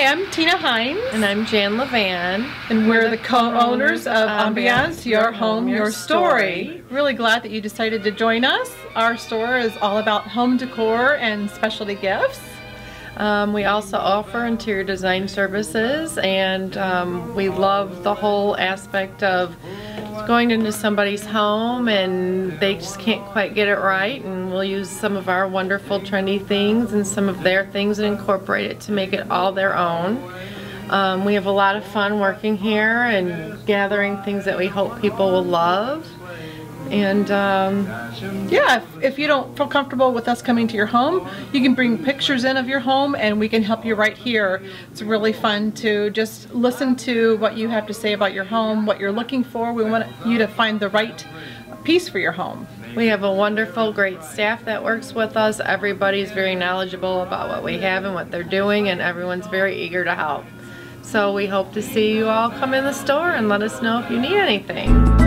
Tina Hines. And I'm Jan LeVan. And we're, we're the, the co-owners of Ambiance, Your Home, Your story. story. Really glad that you decided to join us. Our store is all about home decor and specialty gifts. Um, we also offer interior design services and um, we love the whole aspect of going into somebody's home and they just can't quite get it right and we'll use some of our wonderful trendy things and some of their things and incorporate it to make it all their own. Um, we have a lot of fun working here and gathering things that we hope people will love. And um, yeah, if, if, you don't feel comfortable with us coming to your home, you can bring pictures in of your home and we can help you right here. It's really fun to just listen to what you have to say about your home, what you're looking for. We want you to find the right piece for your home. We have a wonderful, great staff that works with us. Everybody's very knowledgeable about what we have and what they're doing and everyone's very eager to help. So we hope to see you all come in the store and let us know if you need anything.